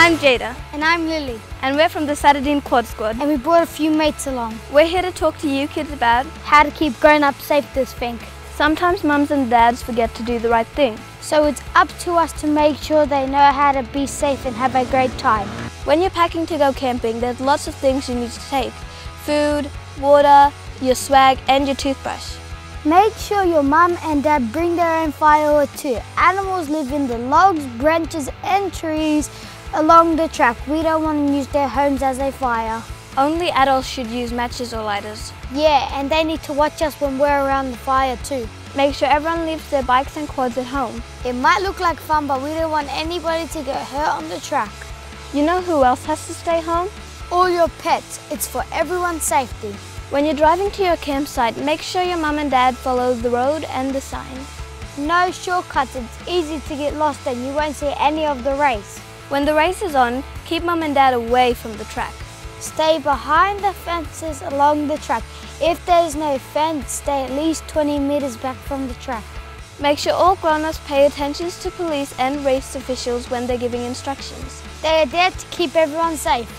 I'm Jaida, And I'm Lilly. and we're from the Sadadeen Quad Squad. And we brought a few mates along. We're here to talk to you kids about How to keep grown up safe this Finke. sometimes mums and dads forget to do the right thing. So it's up to us to make sure they know how to be safe and have a great time. When you're packing to go camping, there's lots of things you need to take food, water, your swag, and your toothbrush. Make sure your mum and dad bring their own firewood too. Animals live in the logs, branches, and trees along the track. We don't want to use their homes as a fire. Only adults should use matches or lighters. Yeah, and they need to watch us when we're around the fire too. Make sure everyone leaves their bikes and quads at home. It might look like fun, but we don't want anybody to get hurt on the track. You know who else has to stay home? All your pets. It's for everyone's safety. When you're driving to your campsite, make sure your mum and dad follow the road and the signs. No shortcuts. It's easy to get lost and you won't see any of the race. When the race is on, keep mum and dad away from the track. Stay behind the fences along the track. If there's no fence, stay at least 20 meters back from the track. Make sure all grown-ups pay attention to police and race officials when they're giving instructions. They are there to keep everyone safe.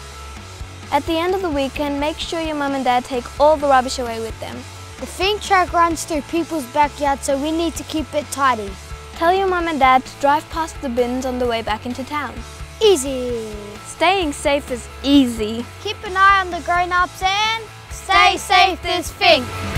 At the end of the weekend, make sure your mum and dad take all the rubbish away with them. The Finke track runs through people's backyard, so we need to keep it tidy. Tell your mum and dad to drive past the bins on the way back into town. Easy. Staying safe is easy. Keep an eye on the grown-ups and stay safe this Finke.